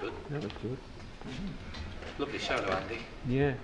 That was good. Mm-hmm. Lovely solo, Andy. Yeah.